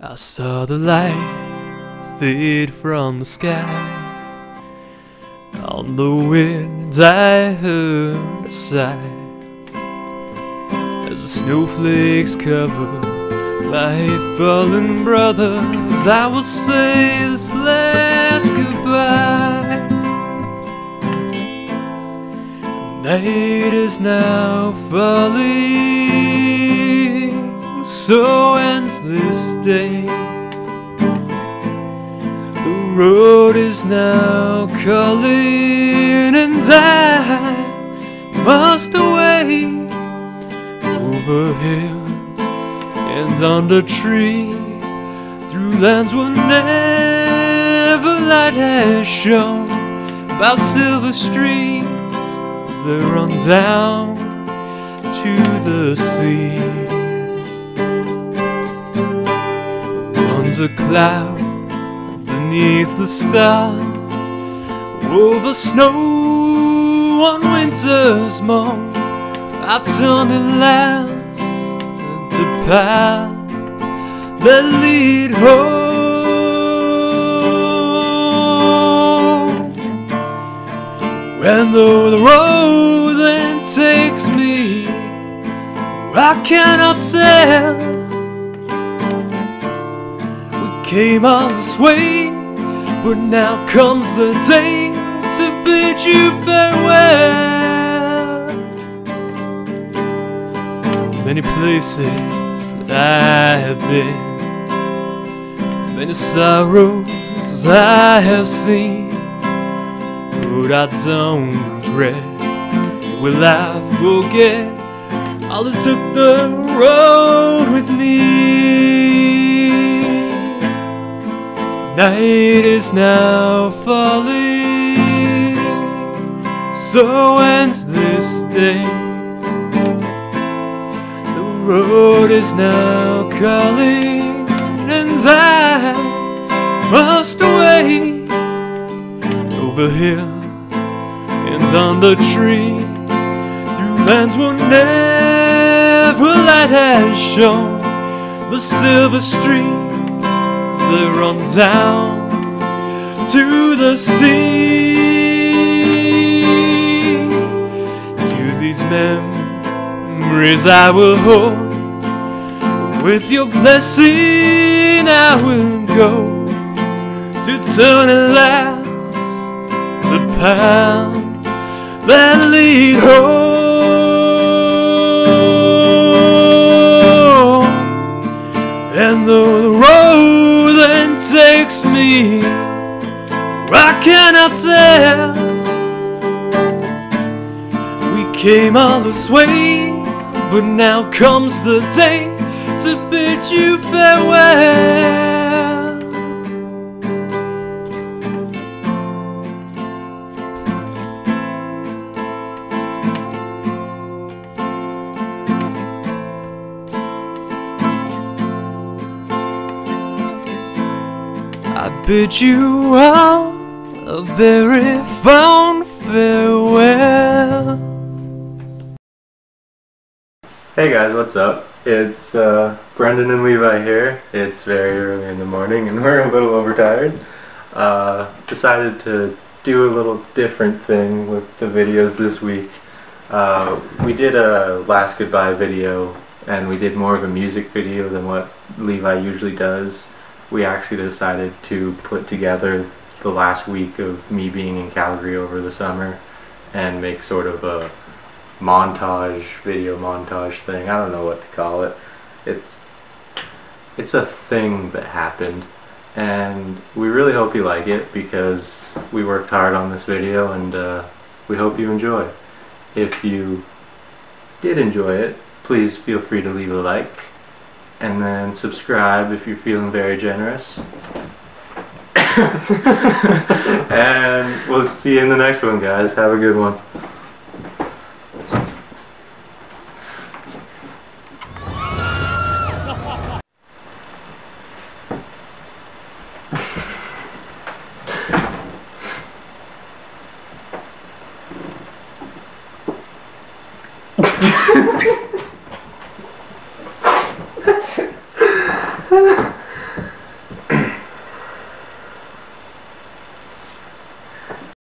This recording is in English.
I saw the light fade from the sky. On the wind, I heard a sigh as the snowflakes cover my fallen brothers. I will say this last goodbye. Night is now falling, so ends this day. The road is now calling, and I must away over hill and under tree, through lands where never light has shone, by silver streams that run down to the sea. Runs a cloud beneath the stars, over snow on winter's morn. I turn the last to paths that lead home. And though the road then takes me, I cannot tell. Came all this way, but now comes the day to bid you farewell. Many places I have been, many sorrows I have seen. But I don't regret. Will I forget? I just took the road with me. Night is now falling, so ends this day. The road is now calling, and I must away over here and on the tree through lands where never light has shone the silver stream that runs down to the sea to these memories I will hold with your blessing I will go to turn at last the path that lead home. Cannot tell, we came all this way, but now comes the day to bid you farewell. I bid you all very fond farewell. Hey guys, what's up? It's uh, Brendan and Levi here. It's very early in the morning and we're a little overtired. Uh, decided to do a little different thing with the videos this week. Uh, we did a last goodbye video and we did more of a music video than what Levi usually does. We actually decided to put together the last week of me being in Calgary over the summer and make sort of a montage video montage thing. I don't know what to call it. It's it's a thing that happened. And we really hope you like it because we worked hard on this video and uh, we hope you enjoy. If you did enjoy it please feel free to leave a like and then subscribe if you're feeling very generous and um, we'll see you in the next one guys. Have a good one